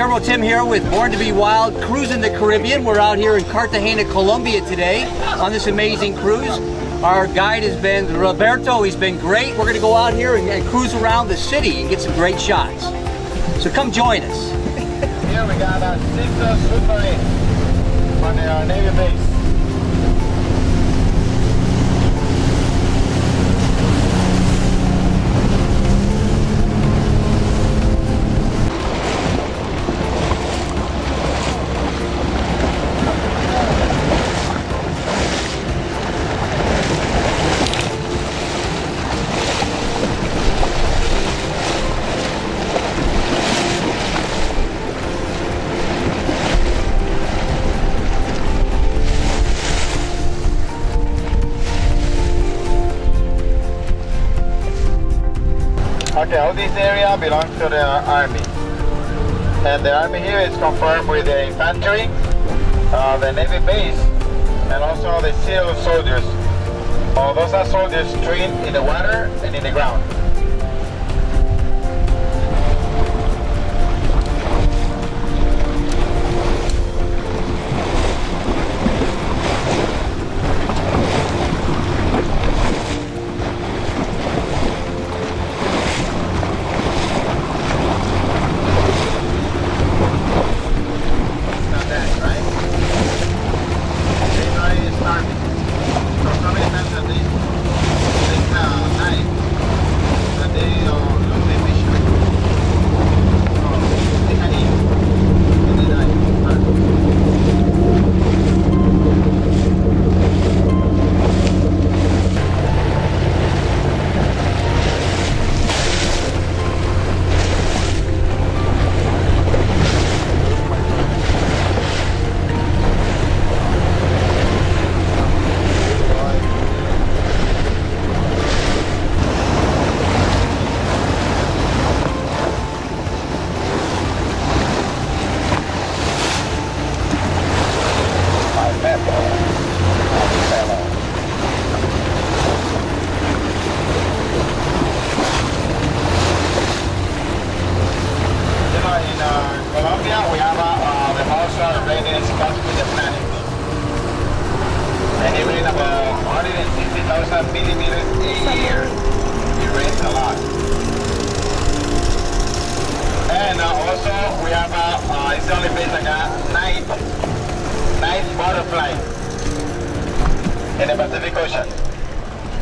Turbo Tim here with Born to Be Wild, cruising the Caribbean. We're out here in Cartagena, Colombia today on this amazing cruise. Our guide has been Roberto, he's been great. We're gonna go out here and, and cruise around the city and get some great shots. So come join us. Here we got a six submarine on the Navy base. All this area belongs to the army. And the army here is confirmed with the infantry, uh, the navy base, and also the SEAL soldiers. All those are soldiers trained in the water and in the ground. The only place that got night, night butterfly in the Pacific Ocean.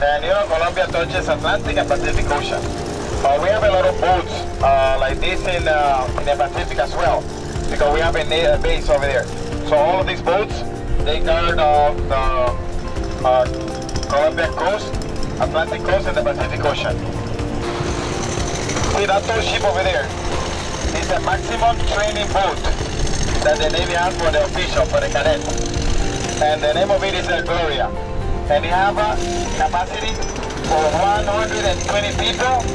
And you know, Colombia touches Atlantic and Pacific Ocean. Uh, we have a lot of boats uh, like this in, uh, in the Pacific as well, because we have a a base over there. So all of these boats, they guard uh, the uh, Colombian coast, Atlantic coast, and the Pacific Ocean. See that tall ship over there? It's a maximum training boat that the Navy has for the official, for the cadet. And the name of it is the Gloria. And they have a capacity for 120 people.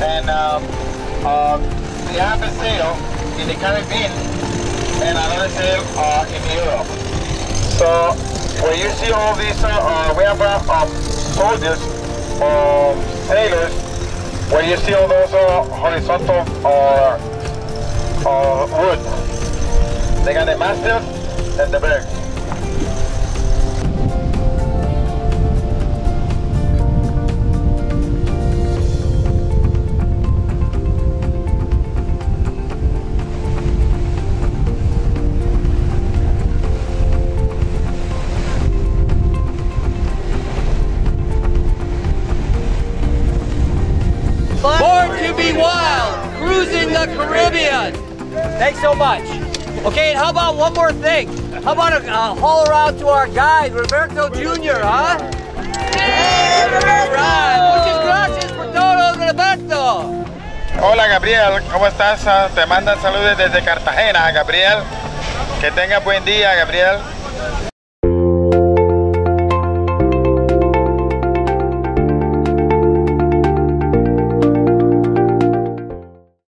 And um, uh, they have a sail in the Caribbean and another sail uh, in Europe. So when you see all these, uh, uh, we have uh, uh, soldiers, um, sailors, where you see all those uh, horizontal uh, uh, wood. They got the masters and the bergs. Born to be wild, cruising the Caribbean. Thanks so much. Okay, and how about one more thing? How about a uh, haul around to our guide, Roberto Jr., huh? All right, muchas gracias por todo, Roberto. Hola Gabriel, ¿cómo estás? Ah, Te mandan saludos desde Cartagena, Gabriel. Que tengas buen día, Gabriel.